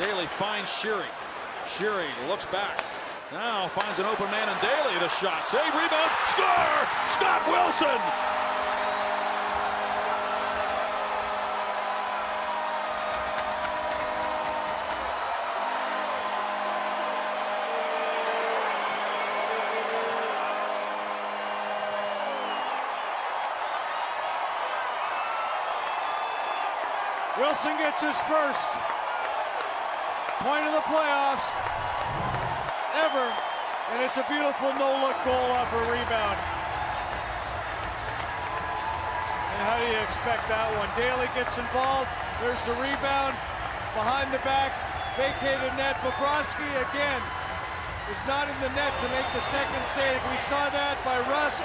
Daly finds Sheary. Sheary looks back. Now finds an open man in Daly. The shot. Save, rebound, score! Scott Wilson! Wilson gets his first point in the playoffs ever, and it's a beautiful no-look goal off a rebound. And how do you expect that one? Daly gets involved. There's the rebound behind the back, vacated net. Bobrovsky again is not in the net to make the second save. We saw that by Rust.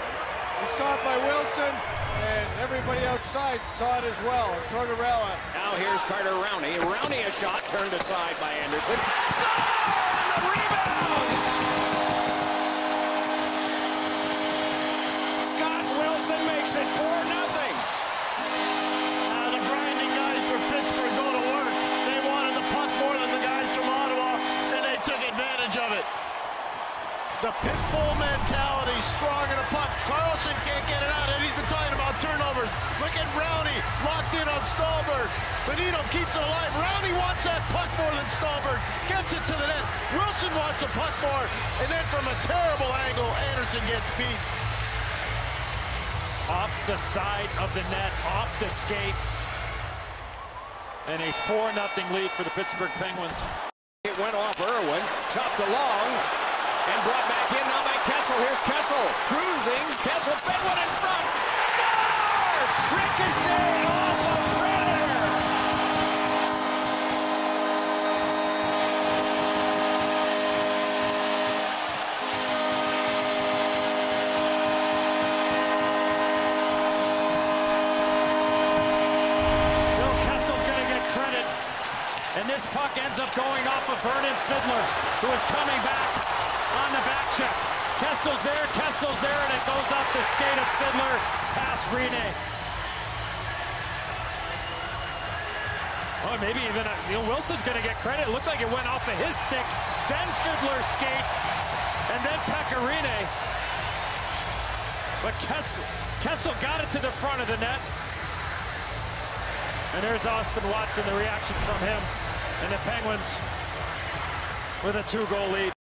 We saw it by Wilson and everybody outside saw it as well. Tortorella. Now here's Carter Rowney. Rowney a shot turned aside by Anderson. Score on the rebound! Scott Wilson makes it 4 nothing. Uh, the grinding guys for Pittsburgh go to work. They wanted the puck more than the guys from Ottawa, and they took advantage of it. The pit bull mentality, strong in a puck. Karlsson can't get it out, and he's been talking about Benito keeps it alive. Rowney wants that puck more than Stalberg. Gets it to the net. Wilson wants the puck more, and then from a terrible angle, Anderson gets beat. Off the side of the net, off the skate. And a 4-0 lead for the Pittsburgh Penguins. It went off Irwin, chopped along, and brought back in now by Kessel. Here's Kessel cruising. Kessel fed one in front. Score! Ricochet off of Predator. Phil Kessel's going to get credit. And puck ends up going off of Vernon Fiddler, who is coming back on the back check. Kessel's there, Kessel's there, and it goes off the skate of Fiddler past Rinne. Oh, maybe even uh, Neil Wilson's going to get credit. It looked like it went off of his stick, then Fiddler's skate, and then Pekka Rinne. But Kessel, Kessel got it to the front of the net. And there's Austin Watson, the reaction from him. And the Penguins with a two-goal lead.